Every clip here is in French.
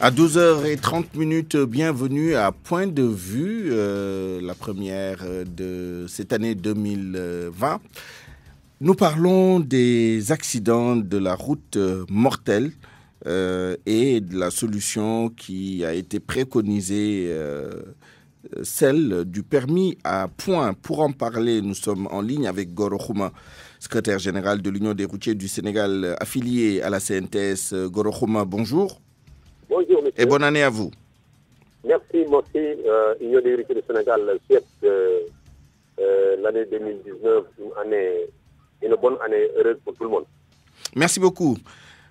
À 12h30 bienvenue à Point de vue, euh, la première de cette année 2020. Nous parlons des accidents de la route mortelle euh, et de la solution qui a été préconisée, euh, celle du permis à point. Pour en parler, nous sommes en ligne avec Goro Khouma, secrétaire général de l'Union des routiers du Sénégal, affilié à la CNTS. Goro Khouma, bonjour. Bonjour, monsieur. Et bonne année à vous. Merci, moi aussi. Euh, Union des du Sénégal souhaite euh, l'année 2019 une, année, une bonne année heureuse pour tout le monde. Merci beaucoup.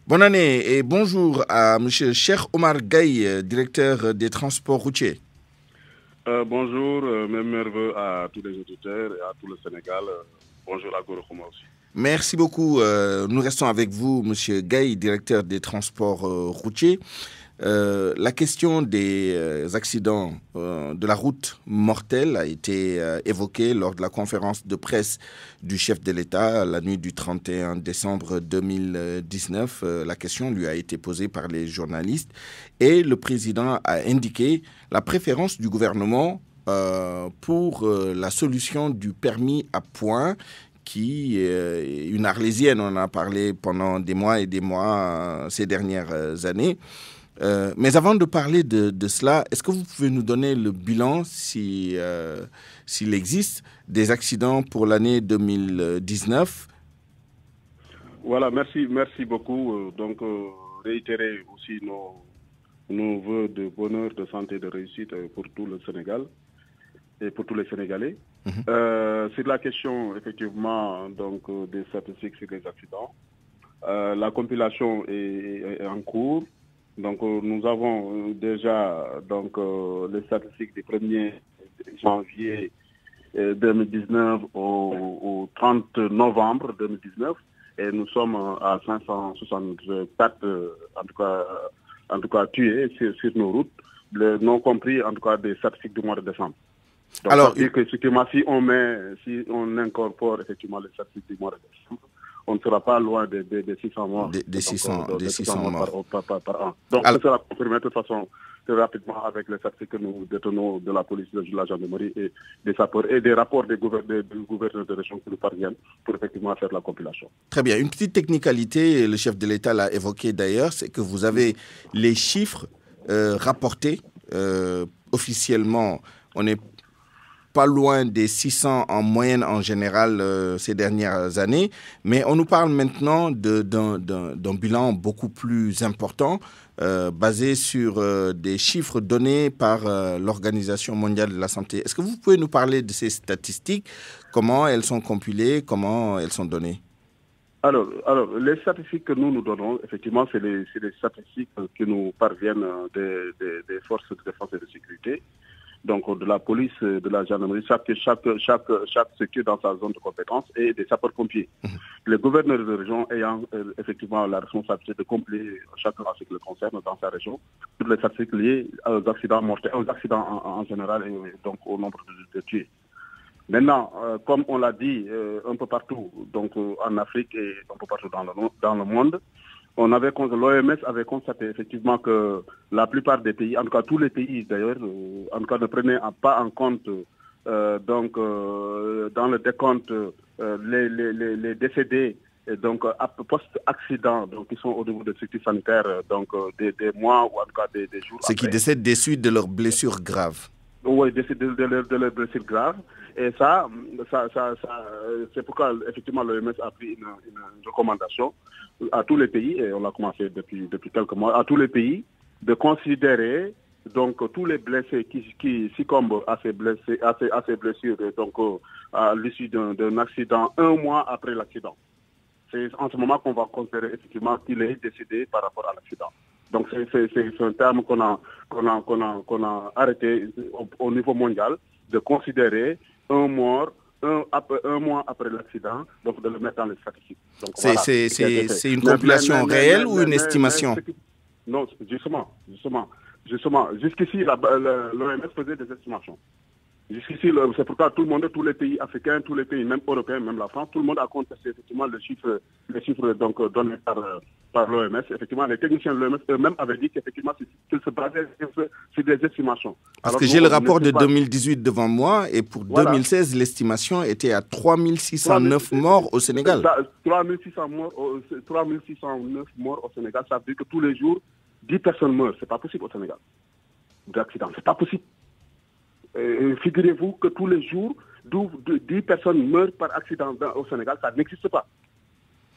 Bonne année et bonjour à M. Cheikh Omar Gaye, directeur des transports routiers. Euh, bonjour, euh, même merveilleux à tous les auditeurs et à tout le Sénégal. Euh, bonjour à Goro aussi. Merci beaucoup. Euh, nous restons avec vous, M. Gaye, directeur des transports euh, routiers. Euh, la question des euh, accidents euh, de la route mortelle a été évoquée lors de la conférence de presse du chef de l'État la nuit du 31 décembre 2019. Euh, la question lui a été posée par les journalistes et le président a indiqué la préférence du gouvernement pour la solution du permis à points qui est une arlésienne. On en a parlé pendant des mois et des mois ces dernières années. Euh, mais avant de parler de, de cela, est-ce que vous pouvez nous donner le bilan, si, euh, s'il existe, des accidents pour l'année 2019 Voilà, merci, merci beaucoup. Donc, euh, réitérer aussi nos, nos voeux de bonheur, de santé, de réussite pour tout le Sénégal et pour tous les Sénégalais. Euh, sur la question, effectivement, donc, des statistiques sur les accidents, la compilation est, est en cours. Donc euh, nous avons euh, déjà donc euh, les statistiques du 1er janvier 2019 au, au, 30 novembre 2019 et nous sommes à 564 en tout cas en tout cas tués sur, sur nos routes, le, non compris en tout cas des statistiques du mois de décembre. Donc, Alors, dire que effectivement, si on met, si on incorpore effectivement les statistiques du mois de décembre, on ne sera pas loin des de, de 600 morts. Des, des 600, donc, des 600 morts par, par, par, an. Donc, Alors, ça sera confirmé de toute façon très rapidement avec les statistiques que nous détenons de la police, de la gendarmerie et des sapeurs et des rapports des gouverneurs, des gouverneurs de région qui nous parviennent pour effectivement faire la compilation. Très bien. Une petite technicalité, le chef de l'État l'a évoqué d'ailleurs, c'est que vous avez les chiffres euh, rapportés euh, officiellement. On est pas loin des 600 en moyenne en général euh, ces dernières années, mais on nous parle maintenant d'un bilan beaucoup plus important, euh, basé sur euh, des chiffres donnés par l'Organisation mondiale de la santé. Est-ce que vous pouvez nous parler de ces statistiques? Comment elles sont compilées? Comment elles sont données? Alors, alors, les statistiques que nous nous donnons, effectivement, c'est les, statistiques qui nous parviennent des, des forces de défense et de sécurité donc de la police, de la gendarmerie, chaque, chaque, chaque, chaque secteur dans sa zone de compétence et des sapeurs-pompiers. Mmh. Les gouverneurs de région ayant euh, effectivement la responsabilité de compléter chacun à ce qui le concerne dans sa région, toutes les statistiques liées aux accidents mortels, aux accidents en, en général et donc au nombre de, de tués. Maintenant, euh, comme on l'a dit euh, un peu partout, donc en Afrique et un peu partout dans le, dans le monde, on avait l'OMS avait constaté effectivement que la plupart des pays, en tout cas tous les pays d'ailleurs, euh, en tout cas ne prenaient pas en compte euh, donc euh, dans le décompte les, les, les, les, décédés et donc post-accident, donc qui sont au niveau de structures sanitaires, donc des, des, mois ou en tout cas des, des jours. C'est qui décèdent des suites de leurs blessures graves. Oui, de, de, de, de leurs blessures graves. Et ça, ça, ça, c'est pourquoi effectivement l'OMS a pris une, recommandation à tous les pays, et on l'a commencé depuis, depuis quelques mois, à tous les pays de considérer donc tous les blessés qui, qui succombent à ces, blessés, à ces, blessures donc, à l'issue d'un accident un mois après l'accident. C'est en ce moment qu'on va considérer effectivement qu'il est décédé par rapport à l'accident. Donc c'est un terme qu'on a, qu'on a, qu'on a, qu'on a arrêté au niveau mondial de considérer un mort un, après, un mois après l'accident, donc de le mettre dans les statistiques. C'est voilà, une compilation réelle mais, ou une estimation Non, justement, justement, justement. Jusqu'ici, l'OMS faisait des estimations. Jusqu'ici, c'est pourquoi tout le monde, tous les pays africains, tous les pays, même européens, même la France, tout le monde a contesté effectivement le chiffre, les chiffres donc, donnés par, par l'OMS. Effectivement, les techniciens de l'OMS eux-mêmes avaient dit qu'effectivement, qu'ils se basaient sur des estimations. Parce que j'ai le rapport de 2018 devant moi et pour 2016, l'estimation était à 3609 morts au Sénégal. 3600 morts, 3609 morts au Sénégal, ça veut dire que tous les jours, 10 personnes meurent. C'est pas possible au Sénégal. D'accident, c'est pas possible. Figurez-vous que tous les jours, 10 personnes meurent par accident au Sénégal, ça n'existe pas.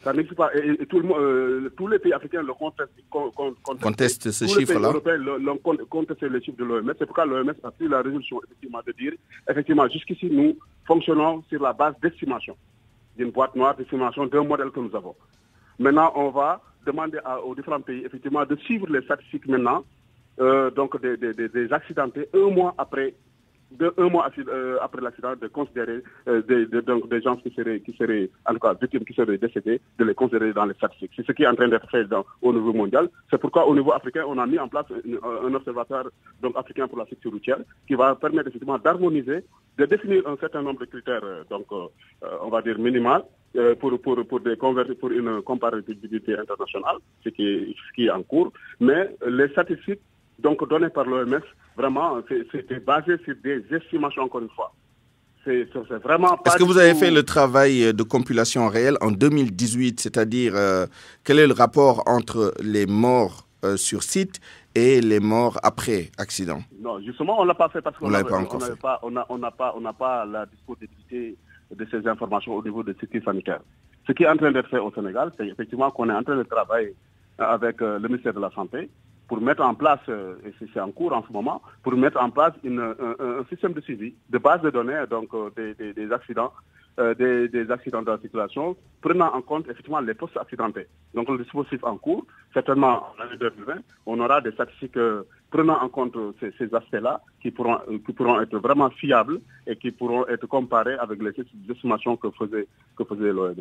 Ça n'existe pas. Et, tout le monde, euh, tous les pays africains le contestent. contestent ce chiffre-là. Les pays européens contestent les chiffres de l'OMS. C'est pourquoi l'OMS a pris la résolution effectivement, de dire, effectivement, jusqu'ici, nous fonctionnons sur la base d'estimation, d'une boîte noire d'estimation d'un modèle que nous avons. Maintenant, on va demander aux différents pays, effectivement, de suivre les statistiques maintenant, euh, donc des, des accidentés, un mois après de un mois euh, après l'accident, de considérer euh, des, donc des gens qui seraient, qui seraient, en tout cas, victimes qui seraient décédés, de les considérer dans les statistiques. C'est ce qui est en train d'être fait au niveau mondial. C'est pourquoi au niveau africain, on a mis en place un, observatoire donc, africain pour la sécurité routière qui va permettre effectivement d'harmoniser, de définir un certain nombre de critères, euh, donc on va dire minimal, pour, pour, pour, des pour une comparabilité internationale, ce qui, ce qui est en cours. Mais les statistiques donc données par l'OMS Vraiment, c'était basé sur des estimations, encore une fois. C'est vraiment Est-ce que vous avez fait le travail de compilation réelle en 2018, c'est-à-dire euh, quel est le rapport entre les morts euh, sur site et les morts après accident? Non, justement, on ne l'a pas fait parce qu'on n'a pas, pas, on pas, on pas la disponibilité de ces informations au niveau de sécurité sanitaire. Ce qui est en train d'être fait au Sénégal, c'est effectivement qu'on est en train de travailler avec euh, le ministère de la Santé pour mettre en place, euh, et c'est en cours en ce moment, pour mettre en place une, un, système de suivi, de base de données donc euh, des, accidents, euh, des, des, accidents de la circulation, prenant en compte effectivement les postes accidentés. Donc le dispositif en cours, certainement en l'année 2020, on aura des statistiques prenant en compte ces, aspects-là, qui pourront, qui pourront être vraiment fiables et qui pourront être comparés avec les estimations que faisait, que faisait l'OMS.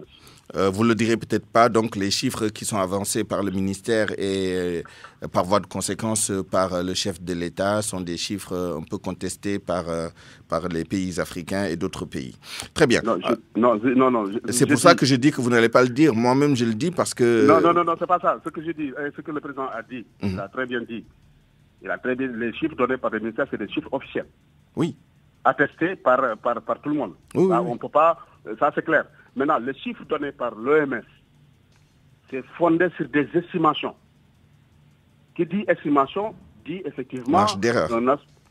Euh, vous ne le direz peut-être pas, donc les chiffres qui sont avancés par le ministère et euh, par voie de conséquence par le chef de l'État sont des chiffres un peu contestés par, euh, par les pays africains et d'autres pays. Très bien. Non, non, non, c'est pour ça que je dis que vous n'allez pas le dire. Moi-même, je le dis parce que... Non, non, non, non c'est pas ça. Ce que je dis, ce que le président a dit, il mhm. a très bien dit. Il a très bien, les chiffres donnés par le ministère, c'est des chiffres officiels. Oui. Attestés par, par, par tout le monde. Oui, On peut pas, ça c'est clair. Maintenant, les chiffres donnés par l'OMS, c'est fondé sur des estimations. Qui dit estimation, dit effectivement... Marge d'erreur.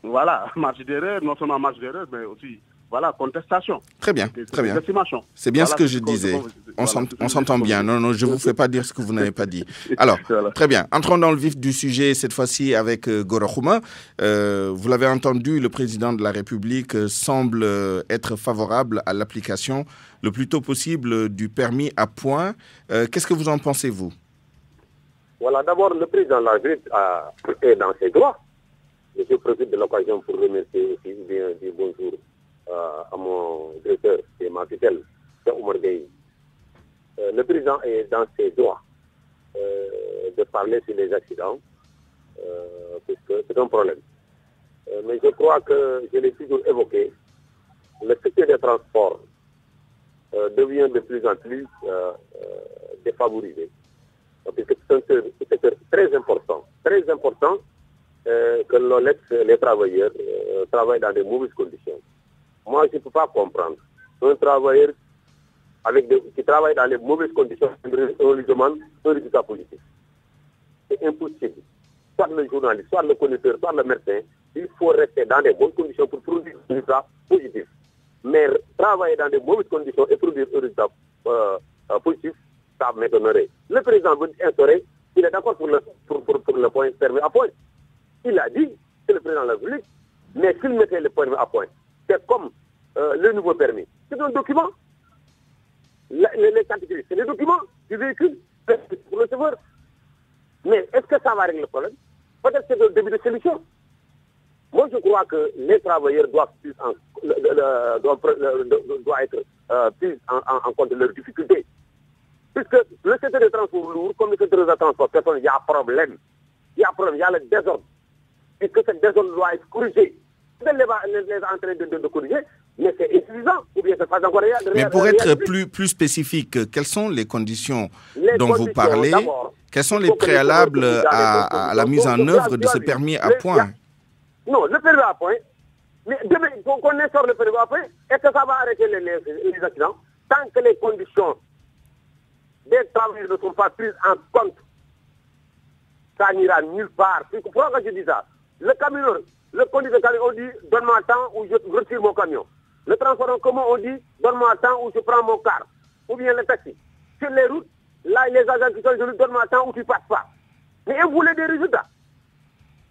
Voilà, marge d'erreur, non seulement marge d'erreur, mais aussi voilà, contestation. Très bien, très bien. C'est bien ce que je disais. On s'entend bien. Non, non, je ne vous fais pas dire ce que vous n'avez pas dit. Alors, très bien. Entrons dans le vif du sujet, cette fois-ci avec euh, Gorochouma. Euh, vous l'avez entendu, le président de la République euh, semble être favorable à l'application le plus tôt possible du permis à point. Qu'est-ce que vous en pensez, vous? Voilà, d'abord, le président de la République est dans ses droits. Je profite de l'occasion pour remercier aussi, bien dire bonjour euh, à mon directeur, c'est ma tutelle, c'est Omar Gaye. Euh, le président est dans ses droits euh, de parler sur les accidents, puisque c'est un problème. mais je crois que je l'ai toujours évoqué, le secteur des transports devient de plus en plus défavorisé. Puisque c'est un secteur très important, très important que l'on laisse les travailleurs travailler dans de mauvaises conditions. Moi, je ne peux pas comprendre. Un travailleur qui travaille dans les mauvaises conditions, on lui demande un résultat positif. C'est impossible. Soit le journaliste, soit le conducteur, soit le médecin, il faut rester dans des bonnes conditions pour produire un résultat positif. Mais travailler dans des mauvaises conditions et produire un résultat euh, euh, positif, ça m'étonnerait. Le président veut instaurer, il est d'accord pour le, pour, pour, le point permis à point. Il a dit, c'est le président de la République, mais s'il mettait le point à point, c'est comme euh, le nouveau permis. C'est un document. Les, c'est le document du véhicule pour le chauffeur. Mais est-ce que ça va régler le problème? Peut-être que c'est le début de solution. Moi, je crois que les travailleurs doivent, en, doivent, être euh, plus en, compte de leurs difficultés. Puisque le secteur des transports lourds, comme le secteur des transports il y a un problème. Il y a un problème, il y a le désordre. Et que ce désordre doit être corrigé les, les en train de, de, corriger, mais c'est insuffisant, ou bien c'est pas encore Mais pour être plus, plus spécifique, quelles sont les conditions dont vous parlez? Quels sont les préalables à, la mise en œuvre de ce permis à point? Non, le permis à point, mais demain, qu'on instaure le permis à point, est-ce que ça va arrêter les, les, accidents? Tant que les conditions des travailleurs ne sont pas prises en compte, ça n'ira nulle part. Pourquoi je dis ça. Le camion le conducteur on dit donne-moi temps ou je retire mon camion. Le transport en commun, on dit donne-moi temps ou je prends mon car. Ou bien le taxi. Sur les routes, là, les agents qui sont je donne-moi temps ou tu passes pas. Mais vous voulez des résultats.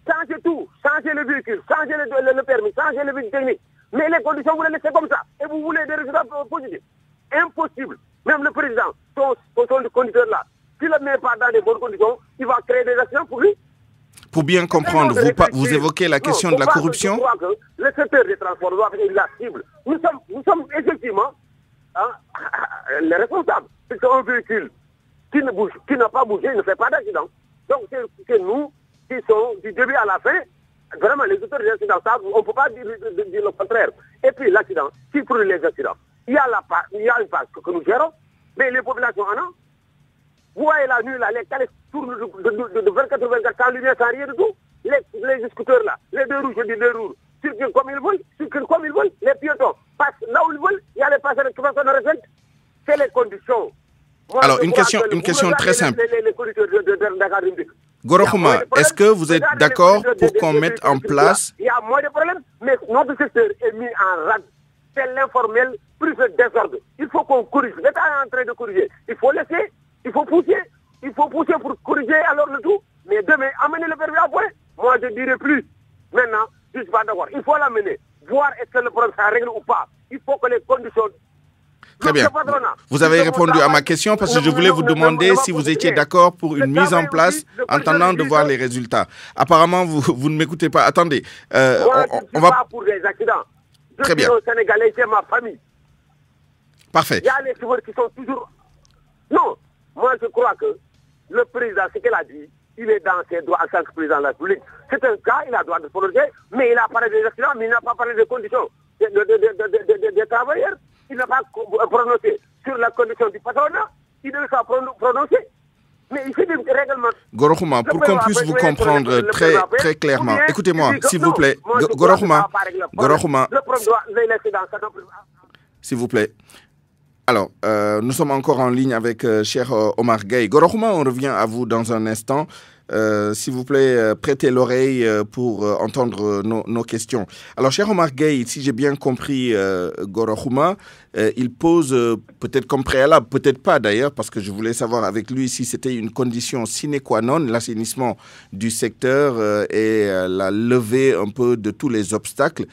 Changez tout, changez le véhicule, changez le, permis, changez le véhicule technique. Mais les conditions, vous les laissez comme ça. Et vous voulez des résultats positifs. Impossible. Même le président, son, son conducteur là, s'il ne le met pas dans des bonnes conditions, il va créer des accidents pour lui. Pour bien comprendre, vous, vous évoquez la question de la corruption je crois que Le secteur des transports doit être la cible. Nous sommes, nous sommes effectivement hein, les responsables. C'est un véhicule qui ne bouge, qui n'a pas bougé, ne fait pas d'accident. Donc c'est nous qui sommes du début à la fin, vraiment les auteurs des accidents, on ne peut pas dire, le contraire. Et puis l'accident, qui produit les accidents Il y a, la il y a une part que nous gérons, mais les populations en ont. Vous voyez la nuit, là, les calèches tournent de, de, 24 heures 24 sans lumière, sans rien du tout. Les, les scooters, là, les deux roues, je dis deux roues, circulent comme ils veulent, circulent comme ils veulent. Les piétons passent là où ils veulent. Il y a les passagers qui passent en respect. C'est les conditions. Alors, une question, une question très simple. Gorokhuma, est-ce que vous êtes d'accord pour qu'on mette en place... Il y a moins de problèmes, mais notre secteur est mis en rade. C'est l'informel plus le désordre. Il faut qu'on corrige. L'État est en train de corriger. Il faut laisser il faut pousser. Il faut pousser pour corriger alors le tout. Mais demain, amener le permis à point. Moi, je ne dirai plus. Maintenant, je ne suis pas d'accord. Il faut l'amener. Voir est-ce que le problème sera réglé ou pas. Il faut que les conditions Très bien. Vous avez répondu à ma question parce que je voulais vous demander si vous étiez d'accord pour une mise en place en attendant de voir les résultats. Apparemment, vous, vous ne m'écoutez pas. Attendez. Euh, on, va... pas pour les accidents. Très bien. Sénégalais, c'est ma famille. Parfait. Il y a les chauffeurs qui sont toujours... Non, moi, je crois que le président, ce qu'il a dit, il est dans ses droits en tant que président de la République. C'est un cas, il a le droit de prononcer, mais il a parlé des accidents, mais il n'a pas parlé des conditions des travailleurs. Il n'a pas prononcé sur la condition du patronat. Il ne pas prononcé. Mais il fait des règlements. Gorohuma, pour qu'on puisse vous comprendre très, très clairement, écoutez-moi, s'il vous plaît. Gorohuma, Gorohuma, s'il vous plaît. Alors, euh, nous sommes encore en ligne avec euh, cher euh, Omar Gay. Gorohuma, on revient à vous dans un instant. S'il vous plaît, prêtez l'oreille pour entendre nos, questions. Alors, cher Omar Gay, si j'ai bien compris Gorohuma, il pose peut-être comme préalable, peut-être pas d'ailleurs, parce que je voulais savoir avec lui si c'était une condition sine qua non, l'assainissement du secteur et la levée un peu de tous les obstacles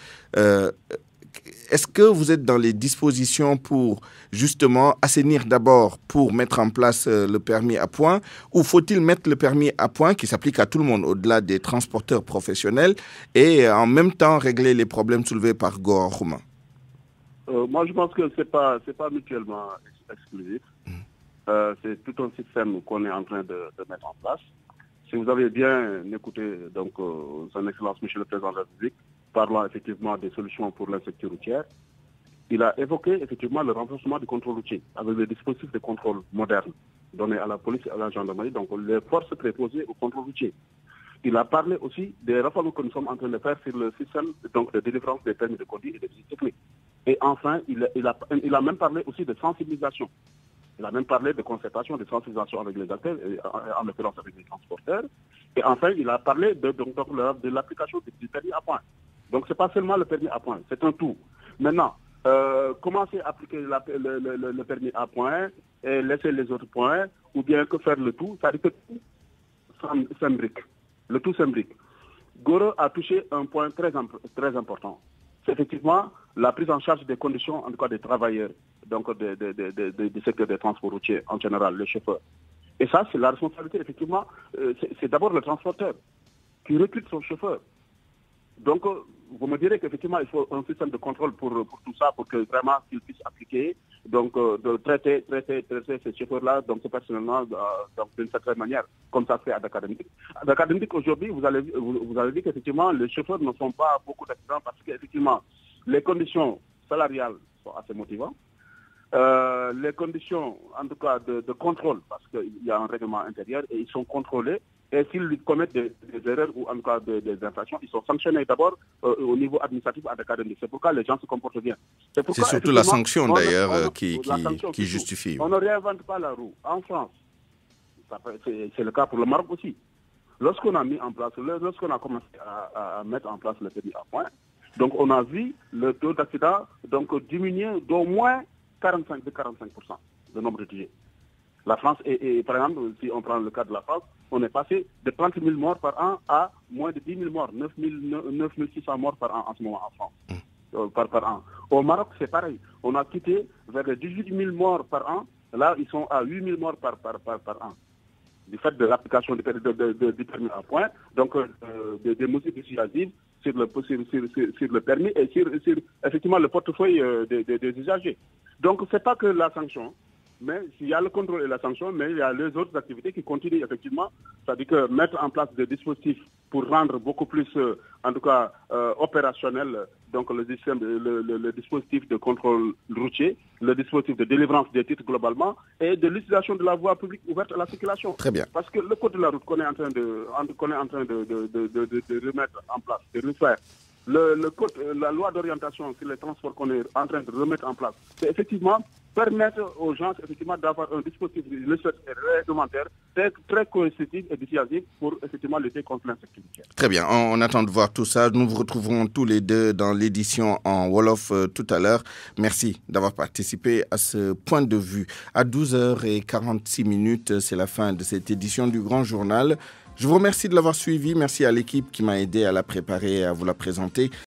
est-ce que vous êtes dans les dispositions pour justement assainir d'abord pour mettre en place euh, le permis à point ou faut-il mettre le permis à point qui s'applique à tout le monde au-delà des transporteurs professionnels et euh, en même temps régler les problèmes soulevés par Goa euh, Moi je pense que ce n'est pas, pas mutuellement exclusif. Mmh. c'est tout un système qu'on est en train de, mettre en place. Si vous avez bien écouté donc, son Excellence Michel le Président de la République, parlant effectivement des solutions pour l'insécurité routière, il a évoqué effectivement le renforcement du contrôle routier avec des dispositifs de contrôle modernes donnés à la police et à la gendarmerie, donc les forces préposées au contrôle routier. Il a parlé aussi des réformes que nous sommes en train de faire sur le système donc, de délivrance des permis de conduire et des visites techniques. Et enfin, il, a, il a même parlé aussi de sensibilisation. Il a même parlé de concertation, de sensibilisation avec les acteurs, en l'occurrence avec les transporteurs. Et enfin, il a parlé de, de l'application du permis à point. Donc ce n'est pas seulement le permis à point, c'est un tout. Maintenant, euh, commencer à appliquer le, permis à point et laisser les autres points, ou bien que faire le tout, ça dit que tout s'imbrique. Le tout s'imbrique. Goro a touché un point très, très important. C'est effectivement la prise en charge des conditions, en tout cas des travailleurs, donc du secteur des transports routiers en général, les chauffeurs. Et ça, c'est la responsabilité, effectivement, euh, c'est d'abord le transporteur qui recrute son chauffeur. Donc, euh, vous me direz qu'effectivement, il faut un système de contrôle pour, tout ça, pour que vraiment qu'il puisse appliquer donc, de traiter, traiter, traiter ces chauffeurs-là, donc personnellement, d'une certaine manière, comme ça se fait à Dakar À Dakar aujourd'hui, vous, allez, vous, avez dit qu'effectivement, les chauffeurs ne font pas beaucoup d'accidents parce qu'effectivement, les conditions salariales sont assez motivantes. Euh, les conditions, en tout cas, de, contrôle, parce qu'il y a un règlement intérieur et ils sont contrôlés. Et s'ils commettent des, erreurs ou en tout cas des, infractions, ils sont sanctionnés d'abord euh, au niveau administratif à l'académie. C'est pourquoi les gens se comportent bien. C'est surtout la sanction d'ailleurs euh, qui, qui, justifie. On ne réinvente pas la roue. En France, c'est le cas pour le Maroc aussi. Lorsqu'on a mis en place, lorsqu'on a commencé à, mettre en place le permis à point, donc on a vu le taux d'accident donc diminuer d'au moins 45 de 45 le nombre de tués. La France, et, par exemple, si on prend le cas de la France, on est passé de 30 000 morts par an à moins de 10 000 morts, 9, 600 morts par an en ce moment en France. Mmh. Euh, par, par an. Au Maroc, c'est pareil. On a quitté vers les 18 000 morts par an. Là, ils sont à 8 000 morts par, par, par, par an du fait de l'application du permis à point, donc euh, des, mesures dissuasives sur le, sur, le permis et sur, effectivement le portefeuille euh, des, des, usagers. Donc ce n'est pas que la sanction, mais il y a le contrôle et la sanction, mais il y a les autres activités qui continuent effectivement, c'est-à-dire que mettre en place des dispositifs pour rendre beaucoup plus, euh, en tout cas, euh, opérationnel donc le, système, le, dispositif de contrôle routier, le dispositif de délivrance des titres globalement et de l'utilisation de la voie publique ouverte à la circulation. Très bien. Parce que le code de la route qu'on est en train de, qu'on est en train de, de, remettre en place, de refaire, le, code, la loi d'orientation sur les transports qu'on est en train de remettre en place, c'est effectivement permettre aux gens effectivement d'avoir un dispositif réglementaire très, très coercitif et dissuasif pour effectivement lutter contre l'insécurité. Très bien, on, attend de voir tout ça. Nous vous retrouverons tous les deux dans l'édition en Wolof euh, tout à l'heure. Merci d'avoir participé à ce point de vue. À 12h46 minutes, c'est la fin de cette édition du Grand Journal. Je vous remercie de l'avoir suivi. Merci à l'équipe qui m'a aidé à la préparer et à vous la présenter.